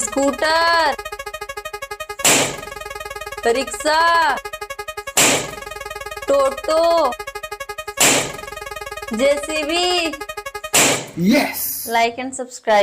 scooter, rickshaw, toto, JCB. Yes. Like and subscribe.